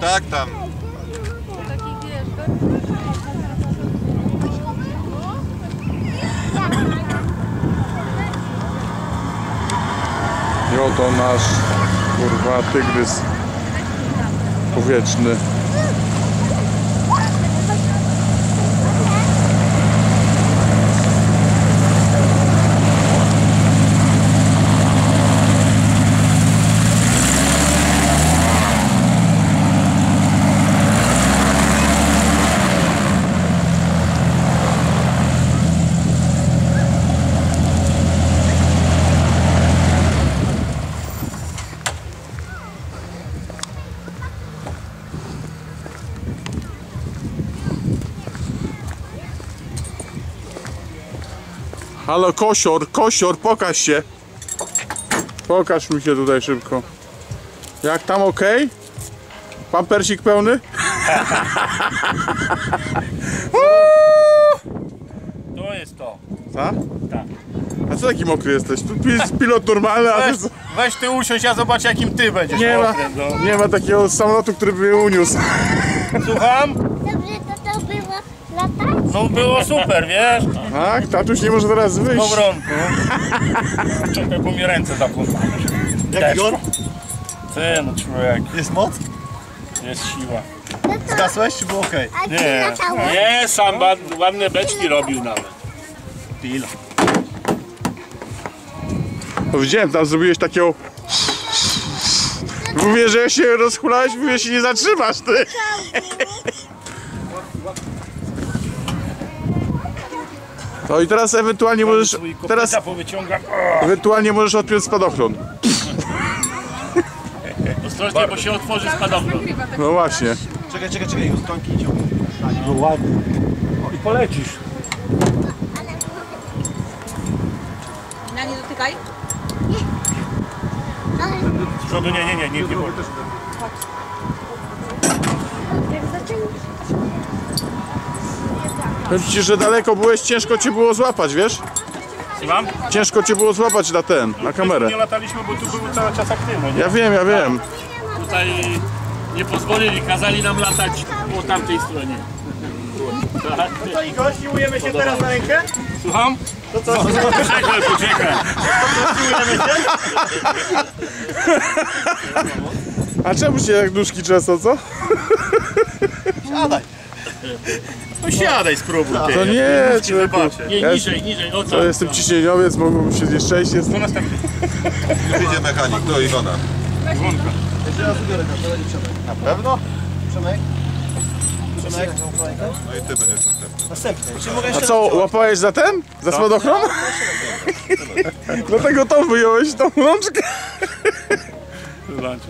tak, tam. I oto nasz kurwa tygrys powietrzny. Halo kosior, kosior, pokaż się. Pokaż mi się tutaj szybko. Jak tam ok? Pampersik pełny? To jest to. Tak? Tak. A co taki mokry jesteś? Tu pi- pilot normalny, a ty Weź, weź ty usiądź, ja zobacz jakim ty będziesz Nie ma, mokrym, no. nie ma takiego samolotu, który by mnie uniósł. Słucham? Dobrze, latać? No było super, wiesz? Tak? Tatuś nie może teraz Po wyjść. bronku. Czekaj, bo mi ręce zaplątane. Jak Igor? Ty, no człowiek, Jest moc? jest siła. Zgasłeś czy było ok? A ty Nie, nie, sam ładne beczki robił nawet. Pila. No widziałem, tam zrobiłeś takiego... Mówię, że się rozchulałeś, mówię, że się nie zatrzymasz, ty. No i teraz ewentualnie możesz, teraz powyciągam. ewentualnie możesz odpiąć spadochron. Ostrożnie, bo się otworzy spadochron. No właśnie. Czekaj, czekaj, czekaj, już tonki idzie. No ładnie. I polecisz. Na nie dotykaj. Z przodu nie, nie, nie, nie, nie. wolno. Jak Powiem ci, że daleko byłeś, ciężko cię było złapać, wiesz? Słucham? Ciężko cię było złapać na ten, na kamerę. Nie lataliśmy, bo tu były cały czas aktywne, nie? Ja wiem, ja wiem. Tutaj nie pozwolili, kazali nam latać po tamtej stronie. To Igor, siłujemy się teraz na rękę? Słucham? To co? Poczekaj, poczekaj. A czemu się jak nóżki często, co? Siadaj. No siadaj, spróbuj ty. To nie, człowieku. Nie, Ja- niżej, niżej, o To tak. jestem ciśnieniowiec, mogłoby się sześć, jest... To następny. Idzie mechanik, do Iwona. Dzwonka. Na pewno? Przemek? Przemek? No i ty będziesz następny. Następny. Czy mogę A co, łapałeś za ten? Za spadochron? Dlatego tą wyjąłeś, tą rączkę. Zobaczę.